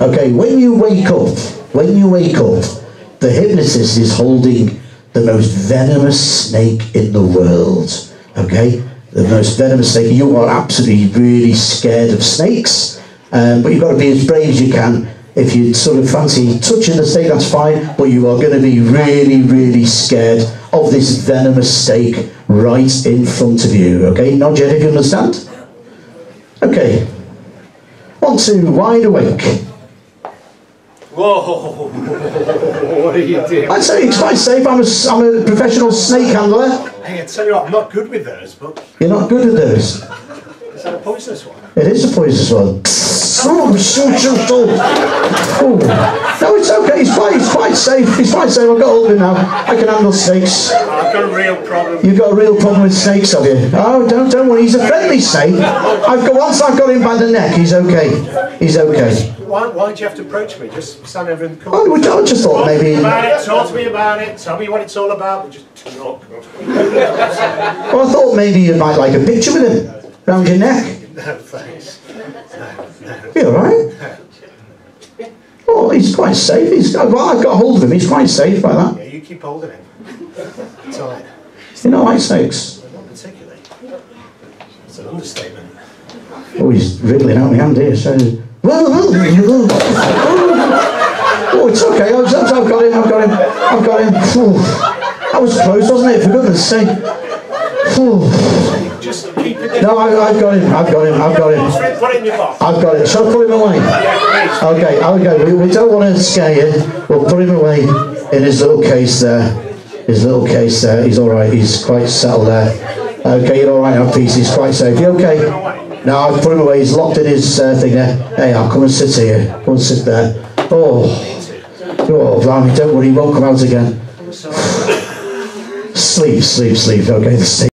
Okay, when you wake up, when you wake up, the hypnotist is holding the most venomous snake in the world. Okay, the most venomous snake. You are absolutely really scared of snakes, um, but you've got to be as brave as you can. If you sort of fancy touching the snake, that's fine, but you are going to be really, really scared of this venomous snake right in front of you. Okay, Not yet, if you understand. Okay, two, wide awake. Whoa! what are you doing? I'd say it's quite safe. I'm a, I'm a professional snake handler. Hey, I tell you what, I'm not good with those, but You're not good at those. is that a poisonous one? It is a poisonous one. Oh, shoot, shoot. Oh. Okay. It's quite, it's quite safe. It's quite safe. I've got hold of him now. I can handle snakes. I've got a real problem. You've got a real problem with snakes, have you? Oh, don't, don't worry. He's a friendly snake. I've got, once I've got him by the neck, he's okay. He's okay. Why, why did you have to approach me? Just stand over in the Oh, corner. well, I just thought maybe. About it, talk to me about it, tell me what it's all about, but just talk. Well, I thought maybe you might like a picture with him round your neck. No, thanks. No, no. You all right? Oh, he's quite safe. He's I've got hold of him. He's quite safe like that. Yeah, you keep holding him. Tight. You know, like snakes. Not particularly. It's an understatement. Oh, he's wriggling out my hand here. So, oh, it's okay. I've, I've got him. I've got him. I've got him. That was close, wasn't it? For goodness sake. Just keep it. No, I, I've got him. I've got him. I've got him. Put it in your box. I've got it. Shall I put him away? Okay, okay. We, we don't want to scare you. We'll put him away in his little case there. His little case there. He's all right. He's quite settled there. Okay, you're all right now, Pete. He's quite safe. You okay? No, I've put him away. He's locked in his uh, thing there. Hey, I'll come and sit here. Come and sit there. Oh, oh, blimey, don't worry. He won't come out again. Sleep, sleep, sleep. Okay, the